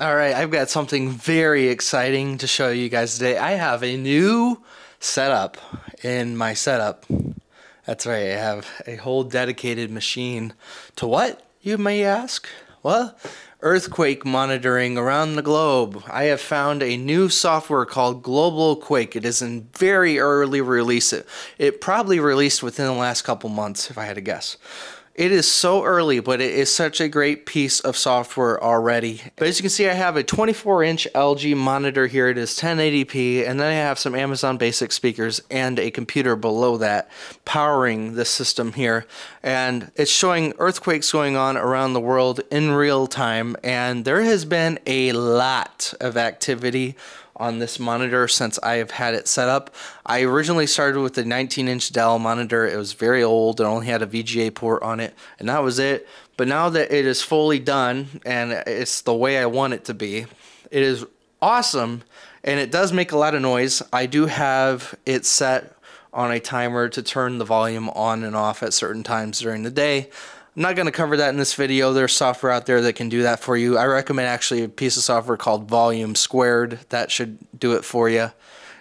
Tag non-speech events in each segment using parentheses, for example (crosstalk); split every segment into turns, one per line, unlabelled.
All right, I've got something very exciting to show you guys today. I have a new setup in my setup. That's right, I have a whole dedicated machine to what, you may ask? Well, earthquake monitoring around the globe. I have found a new software called Global Quake. It is in very early release. It, it probably released within the last couple months, if I had to guess. It is so early, but it is such a great piece of software already. But as you can see, I have a 24 inch LG monitor here. It is 1080p, and then I have some Amazon Basic speakers and a computer below that powering the system here. And it's showing earthquakes going on around the world in real time, and there has been a lot of activity on this monitor since I have had it set up. I originally started with a 19 inch Dell monitor. It was very old and only had a VGA port on it, and that was it. But now that it is fully done and it's the way I want it to be, it is awesome and it does make a lot of noise. I do have it set on a timer to turn the volume on and off at certain times during the day. I'm not going to cover that in this video. There's software out there that can do that for you. I recommend actually a piece of software called Volume Squared. That should do it for you.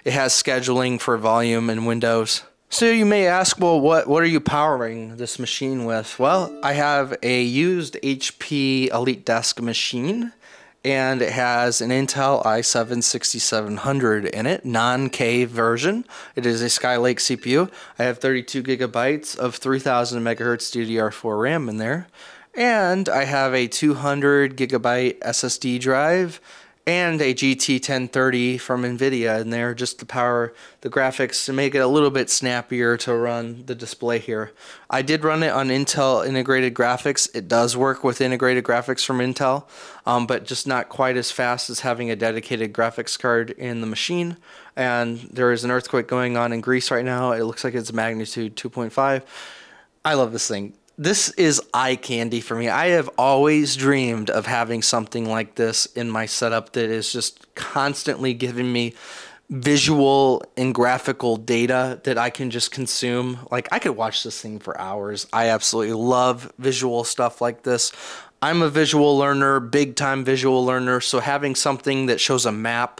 It has scheduling for volume and Windows. So you may ask, well, what, what are you powering this machine with? Well, I have a used HP Elite Desk machine and it has an Intel i7 6700 in it, non-K version. It is a Skylake CPU. I have 32 gigabytes of 3000 megahertz DDR4 RAM in there, and I have a 200 gigabyte SSD drive and a GT 1030 from NVIDIA in there just to power the graphics to make it a little bit snappier to run the display here. I did run it on Intel integrated graphics. It does work with integrated graphics from Intel, um, but just not quite as fast as having a dedicated graphics card in the machine. And there is an earthquake going on in Greece right now. It looks like it's magnitude 2.5. I love this thing this is eye candy for me. I have always dreamed of having something like this in my setup that is just constantly giving me visual and graphical data that I can just consume. Like I could watch this thing for hours. I absolutely love visual stuff like this. I'm a visual learner, big time visual learner, so having something that shows a map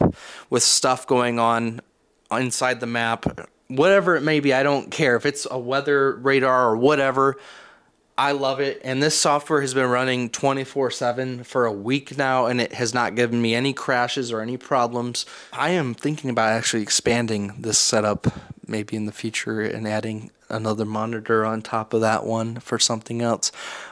with stuff going on inside the map, whatever it may be, I don't care if it's a weather radar or whatever I love it. And this software has been running 24 7 for a week now, and it has not given me any crashes or any problems. I am thinking about actually expanding this setup maybe in the future and adding another monitor on top of that one for something else.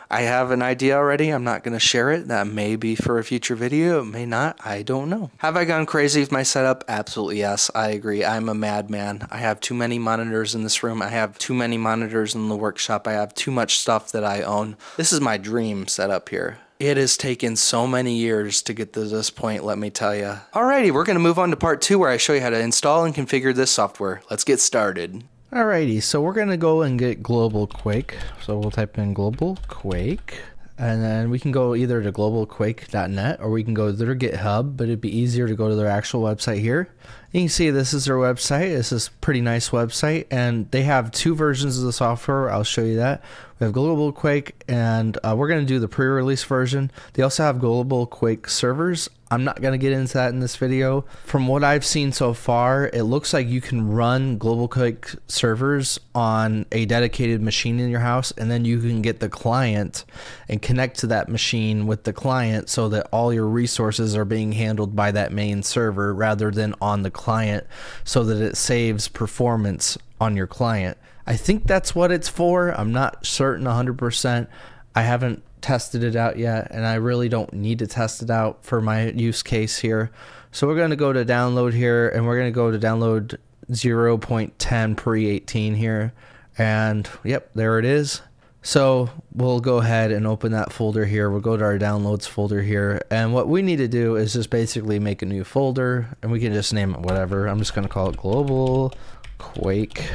I have an idea already. I'm not going to share it. That may be for a future video. It may not. I don't know. Have I gone crazy with my setup? Absolutely yes. I agree. I'm a madman. I have too many monitors in this room. I have too many monitors in the workshop. I have too much stuff that I own. This is my dream setup here. It has taken so many years to get to this point, let me tell you. Alrighty, we're going to move on to part two where I show you how to install and configure this software. Let's get started.
Alrighty, so we're to go and get Global Quake. So we'll type in Global Quake. And then we can go either to globalquake.net or we can go to their GitHub, but it'd be easier to go to their actual website here. You can see this is their website. This is a pretty nice website, and they have two versions of the software. I'll show you that. We have Global Quake, and uh, we're going to do the pre-release version. They also have Global Quake servers. I'm not going to get into that in this video. From what I've seen so far, it looks like you can run Global Quake servers on a dedicated machine in your house, and then you can get the client and connect to that machine with the client so that all your resources are being handled by that main server rather than on the client so that it saves performance on your client. I think that's what it's for. I'm not certain 100%. I haven't tested it out yet, and I really don't need to test it out for my use case here. So we're going to go to download here, and we're going to go to download 0.10 pre 18 here. And yep, there it is. So we'll go ahead and open that folder here. We'll go to our downloads folder here. And what we need to do is just basically make a new folder and we can just name it whatever. I'm just going to call it global quake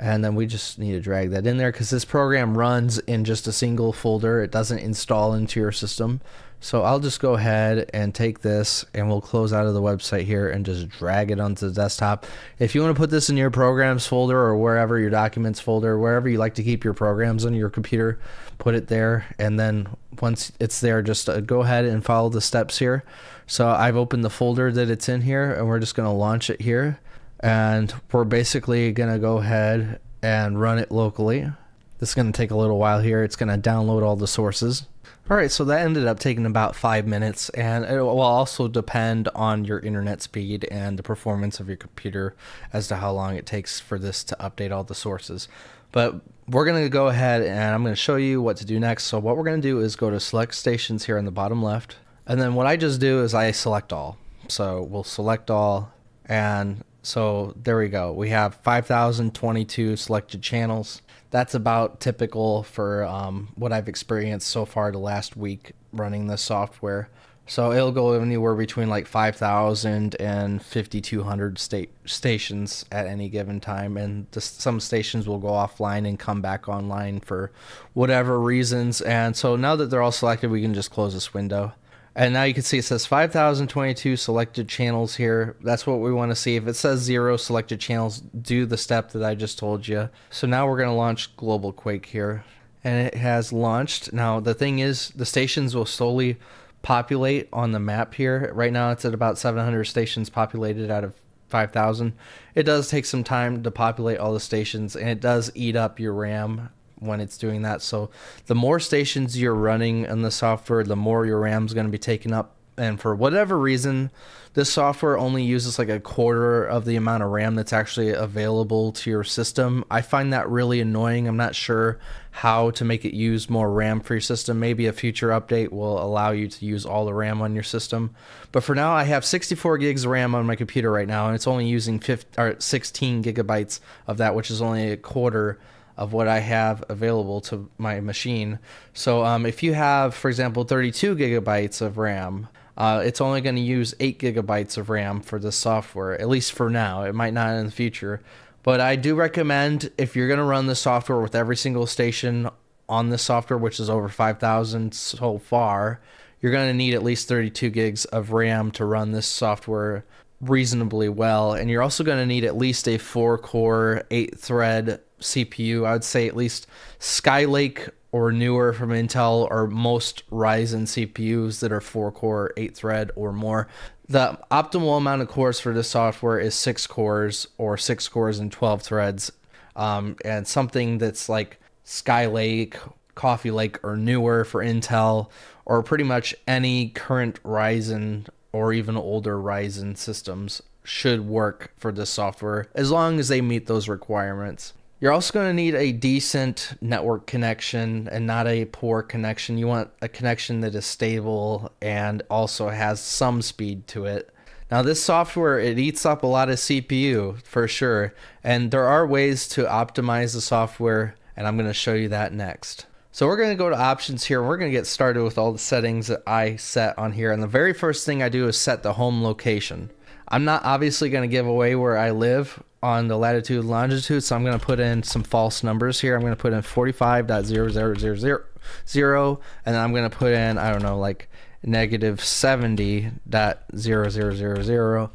and then we just need to drag that in there because this program runs in just a single folder it doesn't install into your system so I'll just go ahead and take this and we'll close out of the website here and just drag it onto the desktop. If you want to put this in your programs folder or wherever your documents folder wherever you like to keep your programs on your computer put it there. And then once it's there just uh, go ahead and follow the steps here. So I've opened the folder that it's in here and we're just going to launch it here. And we're basically going to go ahead and run it locally. This is going to take a little while here. It's going to download all the sources. All right, so that ended up taking about five minutes, and it will also depend on your internet speed and the performance of your computer as to how long it takes for this to update all the sources. But we're going to go ahead and I'm going to show you what to do next. So what we're going to do is go to select stations here on the bottom left. And then what I just do is I select all. So we'll select all and so there we go. We have 5,022 selected channels. That's about typical for um, what I've experienced so far the last week running this software. So it'll go anywhere between like 5,000 and 5,200 state stations at any given time. And some stations will go offline and come back online for whatever reasons. And so now that they're all selected, we can just close this window. And now you can see it says 5,022 selected channels here. That's what we want to see. If it says zero selected channels, do the step that I just told you. So now we're going to launch Global Quake here. And it has launched. Now, the thing is, the stations will slowly populate on the map here. Right now, it's at about 700 stations populated out of 5,000. It does take some time to populate all the stations, and it does eat up your RAM when it's doing that. So the more stations you're running in the software, the more your RAM's going to be taken up. And for whatever reason, this software only uses like a quarter of the amount of RAM that's actually available to your system. I find that really annoying. I'm not sure how to make it use more RAM for your system. Maybe a future update will allow you to use all the RAM on your system. But for now, I have 64 gigs of RAM on my computer right now, and it's only using 15, or 16 gigabytes of that, which is only a quarter of what I have available to my machine. So um, if you have, for example, 32 gigabytes of RAM, uh, it's only going to use 8 gigabytes of RAM for the software, at least for now. It might not in the future. But I do recommend if you're going to run the software with every single station on the software, which is over 5,000 so far, you're going to need at least 32 gigs of RAM to run this software reasonably well. And you're also going to need at least a 4 core, 8 thread CPU. I would say at least Skylake or newer from Intel or most Ryzen CPUs that are 4 core, 8 thread or more. The optimal amount of cores for this software is 6 cores or 6 cores and 12 threads. Um, and something that's like Skylake, Coffee Lake, or newer for Intel, or pretty much any current Ryzen or even older Ryzen systems should work for this software as long as they meet those requirements. You're also going to need a decent network connection and not a poor connection. You want a connection that is stable and also has some speed to it. Now this software it eats up a lot of CPU for sure, and there are ways to optimize the software and I'm going to show you that next. So we're going to go to options here. We're going to get started with all the settings that I set on here. And the very first thing I do is set the home location. I'm not obviously going to give away where I live on the latitude and longitude, so I'm going to put in some false numbers here. I'm going to put in 45.0000, and then I'm going to put in, I don't know, like negative 70.0000.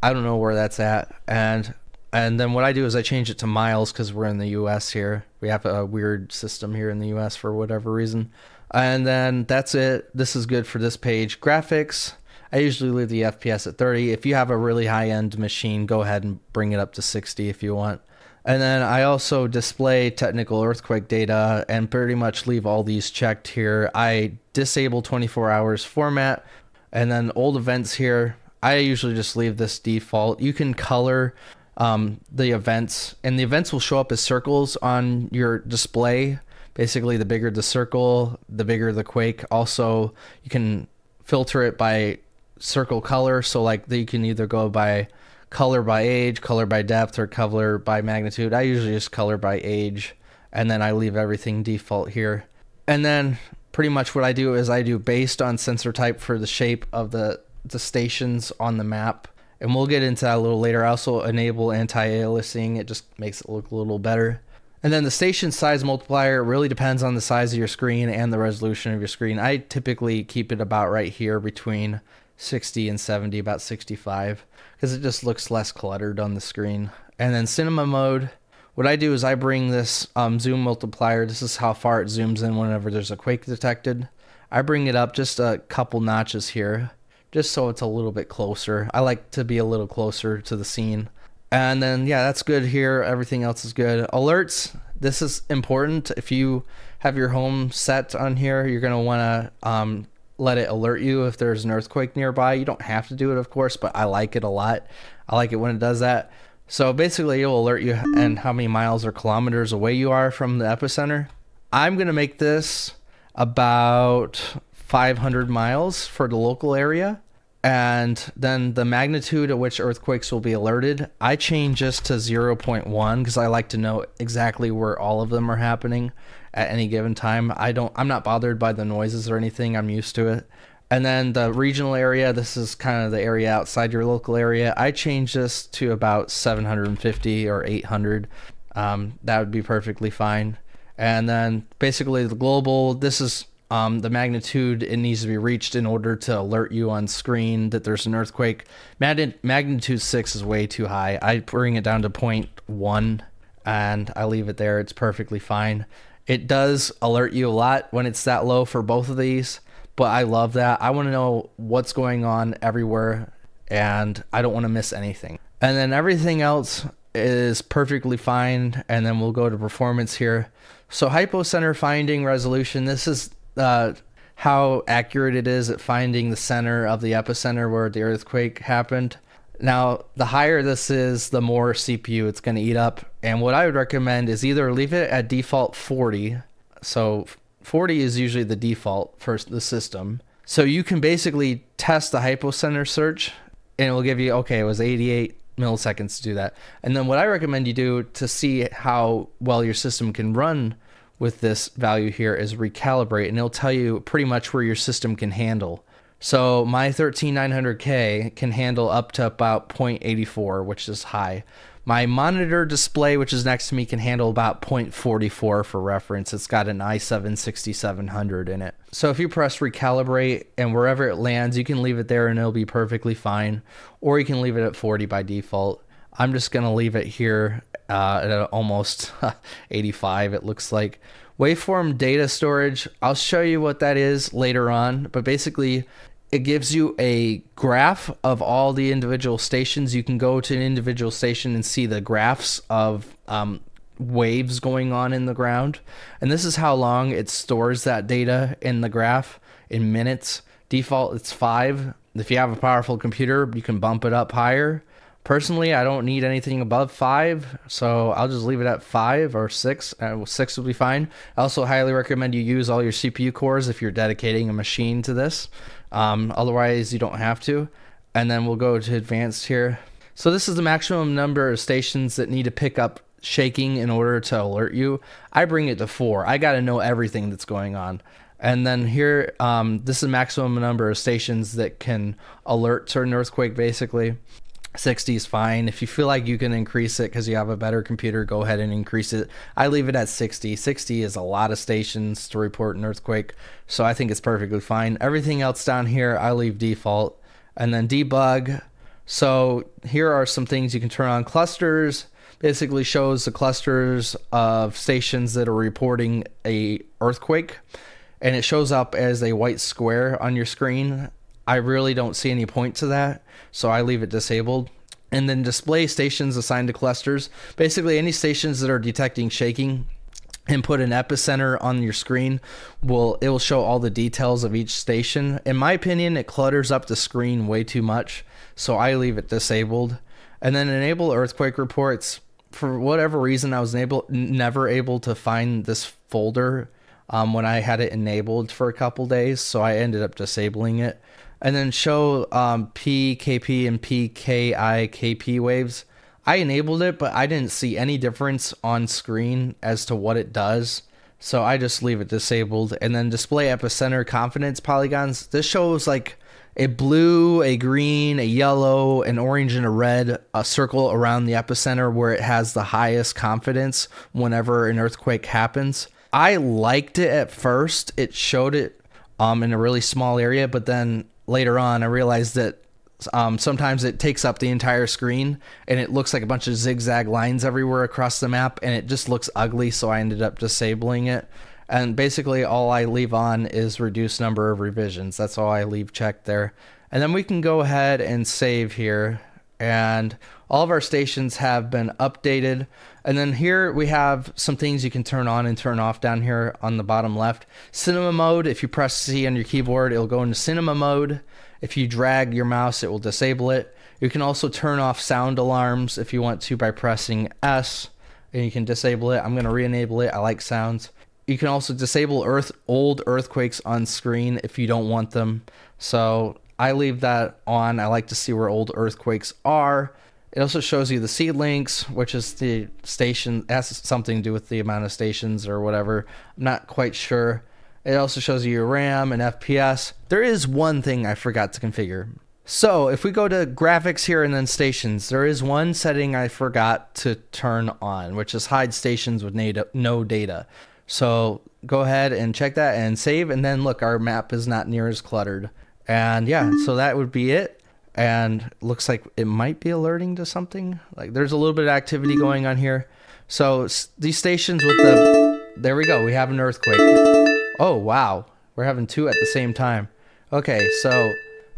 I don't know where that's at. And and then what I do is I change it to miles because we're in the U.S. here. We have a weird system here in the U.S. for whatever reason. And then that's it. This is good for this page. Graphics. I usually leave the FPS at 30. If you have a really high end machine, go ahead and bring it up to 60 if you want. And then I also display technical earthquake data and pretty much leave all these checked here. I disable 24 hours format and then old events here. I usually just leave this default. You can color um, the events, and the events will show up as circles on your display. Basically, the bigger the circle, the bigger the quake. Also, you can filter it by circle color. So like you can either go by color by age, color by depth, or color by magnitude. I usually just color by age, and then I leave everything default here. And then pretty much what I do is I do based on sensor type for the shape of the the stations on the map, and we'll get into that a little later. I also enable anti-aliasing. It just makes it look a little better. And then the station size multiplier really depends on the size of your screen and the resolution of your screen. I typically keep it about right here between 60 and 70, about 65, because it just looks less cluttered on the screen. And then cinema mode, what I do is I bring this um, zoom multiplier. This is how far it zooms in whenever there's a quake detected. I bring it up just a couple notches here, just so it's a little bit closer. I like to be a little closer to the scene. And then, yeah, that's good here. Everything else is good. Alerts, this is important. If you have your home set on here, you're going to want to um, let it alert you if there's an earthquake nearby. You don't have to do it, of course, but I like it a lot. I like it when it does that. So basically, it will alert you and how many miles or kilometers away you are from the epicenter. I'm going to make this about 500 miles for the local area and then the magnitude at which earthquakes will be alerted i change this to 0.1 because i like to know exactly where all of them are happening at any given time i don't i'm not bothered by the noises or anything i'm used to it and then the regional area this is kind of the area outside your local area i change this to about 750 or 800 um, that would be perfectly fine and then basically the global this is um, the magnitude it needs to be reached in order to alert you on screen that there's an earthquake. magnitude six is way too high. I bring it down to 0.1 and I leave it there. It's perfectly fine. It does alert you a lot when it's that low for both of these, but I love that. I want to know what's going on everywhere and I don't want to miss anything. And then everything else is perfectly fine. And then we'll go to performance here. So hypocenter finding resolution. This is uh, how accurate it is at finding the center of the epicenter where the earthquake happened. Now, the higher this is, the more CPU it's going to eat up. And what I would recommend is either leave it at default 40. So 40 is usually the default for the system. So you can basically test the hypocenter search and it will give you, okay, it was 88 milliseconds to do that. And then what I recommend you do to see how well your system can run with this value here is recalibrate and it'll tell you pretty much where your system can handle. So my 13900K can handle up to about 0.84, which is high. My monitor display, which is next to me, can handle about 0.44 for reference. It's got an i7 6700 in it. So if you press recalibrate and wherever it lands, you can leave it there and it'll be perfectly fine. Or you can leave it at 40 by default. I'm just going to leave it here uh, at almost (laughs) 85, it looks like. Waveform data storage, I'll show you what that is later on, but basically, it gives you a graph of all the individual stations. You can go to an individual station and see the graphs of um, waves going on in the ground. And this is how long it stores that data in the graph in minutes. Default, it's five. If you have a powerful computer, you can bump it up higher. Personally, I don't need anything above five, so I'll just leave it at five or six. Uh, six will be fine. I also highly recommend you use all your CPU cores if you're dedicating a machine to this. Um, otherwise, you don't have to. And then we'll go to advanced here. So this is the maximum number of stations that need to pick up shaking in order to alert you. I bring it to four. I got to know everything that's going on. And then here, um, this is maximum number of stations that can alert an earthquake, basically. 60 is fine. If you feel like you can increase it because you have a better computer, go ahead and increase it. I leave it at 60. 60 is a lot of stations to report an earthquake, so I think it's perfectly fine. Everything else down here, I leave default. And then debug. So here are some things you can turn on. Clusters basically shows the clusters of stations that are reporting a earthquake and it shows up as a white square on your screen I really don't see any point to that, so I leave it disabled. And then display stations assigned to clusters. Basically, any stations that are detecting shaking and put an epicenter on your screen will it will show all the details of each station. In my opinion, it clutters up the screen way too much, so I leave it disabled. And then enable earthquake reports. For whatever reason, I was able never able to find this folder um, when I had it enabled for a couple days, so I ended up disabling it and then show um, PKP and PKIKP waves. I enabled it, but I didn't see any difference on screen as to what it does. So I just leave it disabled. And then display epicenter confidence polygons. This shows like a blue, a green, a yellow, an orange, and a red, a circle around the epicenter where it has the highest confidence whenever an earthquake happens. I liked it at first. It showed it um, in a really small area, but then later on, I realized that um, sometimes it takes up the entire screen and it looks like a bunch of zigzag lines everywhere across the map, and it just looks ugly. So I ended up disabling it. And basically, all I leave on is reduce number of revisions. That's all I leave checked there. And then we can go ahead and save here. And all of our stations have been updated. And then here we have some things you can turn on and turn off down here on the bottom left. Cinema mode, if you press C on your keyboard, it'll go into cinema mode. If you drag your mouse, it will disable it. You can also turn off sound alarms if you want to by pressing S and you can disable it. I'm going to re-enable it. I like sounds. You can also disable earth old earthquakes on screen if you don't want them. So I leave that on. I like to see where old earthquakes are. It also shows you the seed links, which is the station. Has something to do with the amount of stations or whatever. I'm not quite sure. It also shows you your RAM and FPS. There is one thing I forgot to configure. So if we go to graphics here and then stations, there is one setting I forgot to turn on, which is hide stations with no data. So go ahead and check that and save. And then look, our map is not near as cluttered. And yeah, so that would be it. And looks like it might be alerting to something. Like there's a little bit of activity going on here. So these stations with the, there we go. We have an earthquake. Oh, wow. We're having two at the same time. Okay, so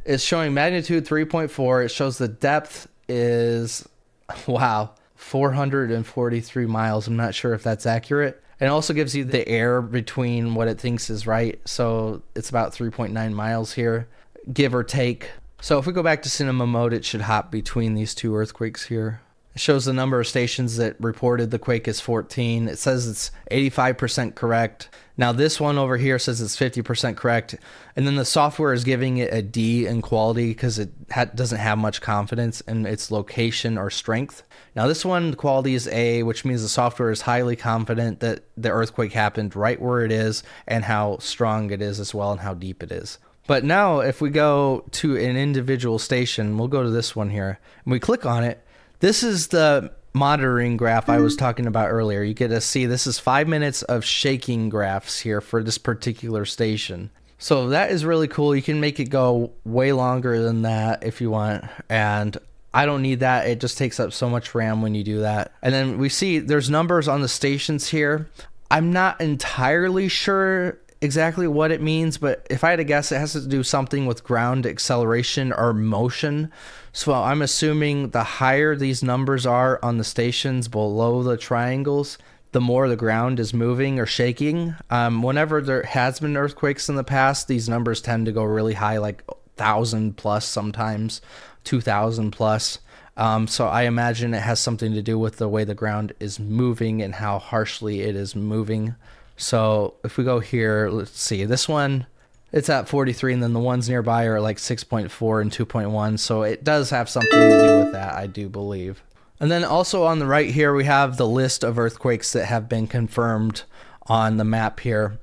it's showing magnitude 3.4. It shows the depth is, (laughs) wow, 443 miles. I'm not sure if that's accurate. It also gives you the air between what it thinks is right. So it's about 3.9 miles here, give or take. So if we go back to cinema mode, it should hop between these two earthquakes here. It shows the number of stations that reported the quake is 14. It says it's 85% correct. Now this one over here says it's 50% correct. And then the software is giving it a D in quality because it ha doesn't have much confidence in its location or strength. Now this one the quality is A, which means the software is highly confident that the earthquake happened right where it is and how strong it is as well and how deep it is. But now if we go to an individual station, we'll go to this one here and we click on it. This is the monitoring graph I was talking about earlier. You get to see this is five minutes of shaking graphs here for this particular station. So that is really cool. You can make it go way longer than that if you want. And I don't need that. It just takes up so much RAM when you do that. And then we see there's numbers on the stations here. I'm not entirely sure exactly what it means, but if I had to guess, it has to do something with ground acceleration or motion. So I'm assuming the higher these numbers are on the stations below the triangles, the more the ground is moving or shaking. Um, whenever there has been earthquakes in the past, these numbers tend to go really high, like thousand plus sometimes. 2000 plus. Um, so I imagine it has something to do with the way the ground is moving and how harshly it is moving. So if we go here, let's see, this one, it's at 43, and then the ones nearby are like 6.4 and 2.1. So it does have something to do with that, I do believe. And then also on the right here, we have the list of earthquakes that have been confirmed on the map here.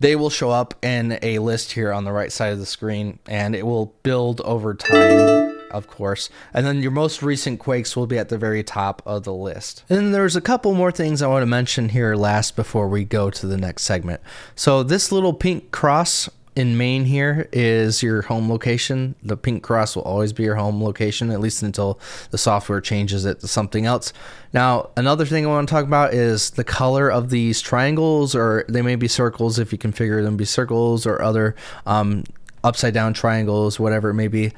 They will show up in a list here on the right side of the screen, and it will build over time of course. And then your most recent quakes will be at the very top of the list. And there's a couple more things I want to mention here last before we go to the next segment. So this little pink cross in Maine here is your home location. The pink cross will always be your home location, at least until the software changes it to something else. Now, another thing I want to talk about is the color of these triangles, or they may be circles if you configure them to be circles, or other um, upside down triangles, whatever it may be.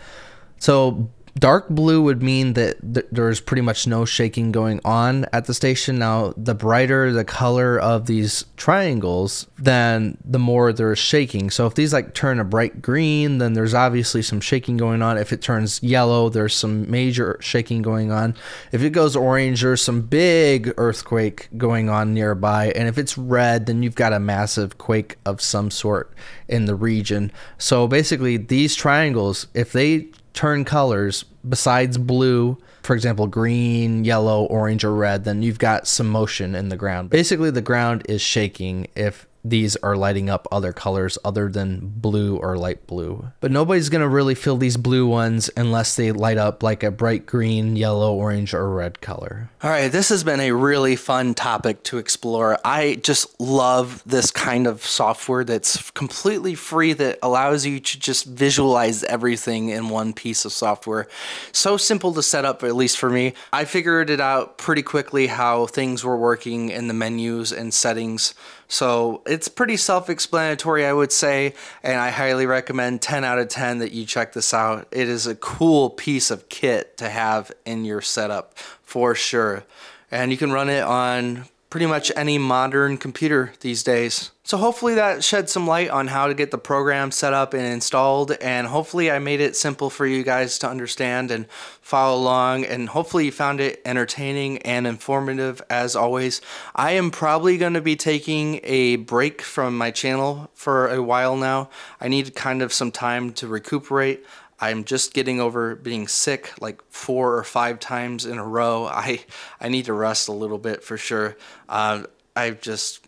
So dark blue would mean that th there's pretty much no shaking going on at the station. Now, the brighter the color of these triangles, then the more there's shaking. So if these like turn a bright green, then there's obviously some shaking going on. If it turns yellow, there's some major shaking going on. If it goes orange, there's some big earthquake going on nearby. And if it's red, then you've got a massive quake of some sort in the region. So basically, these triangles, if they turn colors besides blue, for example, green, yellow, orange, or red, then you've got some motion in the ground. Basically, the ground is shaking if these are lighting up other colors other than blue or light blue. But nobody's going to really fill these blue ones unless they light up like a bright green, yellow, orange, or red color.
All right, this has been a really fun topic to explore. I just love this kind of software that's completely free that allows you to just visualize everything in one piece of software. So simple to set up, at least for me. I figured it out pretty quickly how things were working in the menus and settings. So it's pretty self explanatory, I would say, and I highly recommend 10 out of 10 that you check this out. It is a cool piece of kit to have in your setup for sure. And you can run it on pretty much any modern computer these days. So hopefully that shed some light on how to get the program set up and installed and hopefully I made it simple for you guys to understand and follow along and hopefully you found it entertaining and informative as always. I am probably going to be taking a break from my channel for a while now. I need kind of some time to recuperate. I'm just getting over being sick like four or five times in a row. (laughs) I I need to rest a little bit for sure. Uh, I've just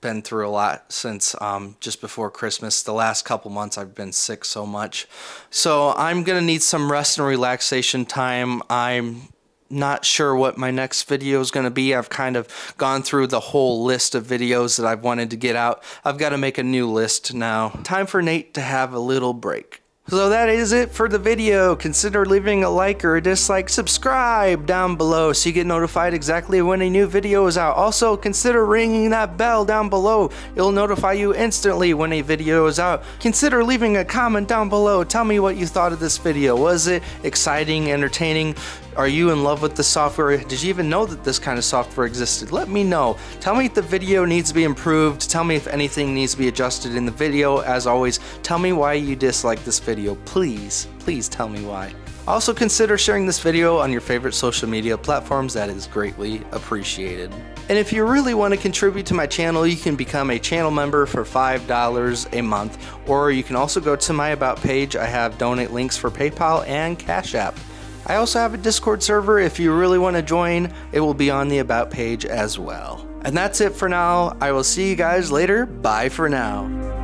been through a lot since um, just before Christmas. The last couple months I've been sick so much. So I'm gonna need some rest and relaxation time. I'm not sure what my next video is going to be. I've kind of gone through the whole list of videos that I've wanted to get out. I've got to make a new list now. Time for Nate to have a little break. So that is it for the video. Consider leaving a like or a dislike, subscribe down below so you get notified exactly when a new video is out. Also, consider ringing that bell down below. It'll notify you instantly when a video is out. Consider leaving a comment down below. Tell me what you thought of this video. Was it exciting, entertaining? Are you in love with the software? Did you even know that this kind of software existed? Let me know. Tell me if the video needs to be improved. Tell me if anything needs to be adjusted in the video. As always, tell me why you dislike this video. Please, please tell me why. Also consider sharing this video on your favorite social media platforms, that is greatly appreciated. And if you really want to contribute to my channel, you can become a channel member for $5 a month, or you can also go to my About page. I have donate links for PayPal and Cash App. I also have a Discord server if you really want to join, it will be on the About page as well. And that's it for now. I will see you guys later. Bye for now.